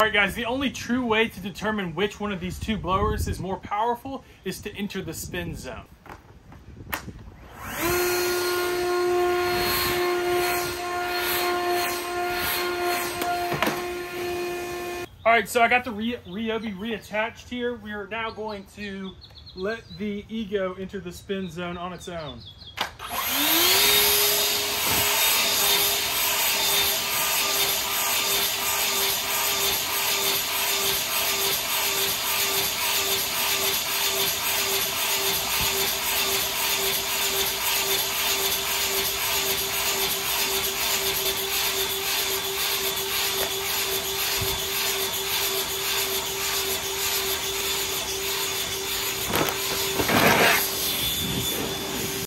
All right, guys, the only true way to determine which one of these two blowers is more powerful is to enter the spin zone. All right, so I got the Ryobi reattached here. We are now going to let the Ego enter the spin zone on its own.